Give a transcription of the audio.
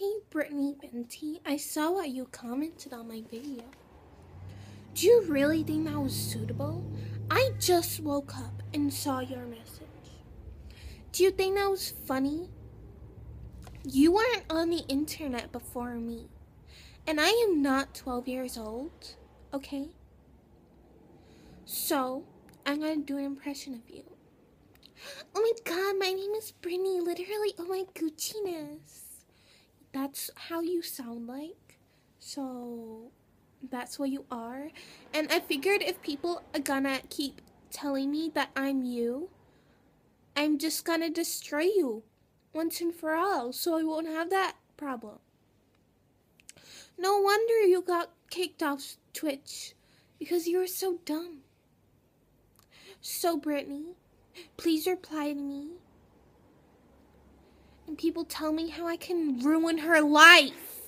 Hey Brittany Venti, I saw what you commented on my video. Do you really think that was suitable? I just woke up and saw your message. Do you think that was funny? You weren't on the internet before me. And I am not 12 years old, okay? So, I'm gonna do an impression of you. Oh my god, my name is Brittany. Literally, oh my Gucci-ness. That's how you sound like. So, that's what you are. And I figured if people are gonna keep telling me that I'm you, I'm just gonna destroy you once and for all so I won't have that problem. No wonder you got kicked off Twitch because you were so dumb. So, Brittany, please reply to me. And people tell me how I can ruin her life.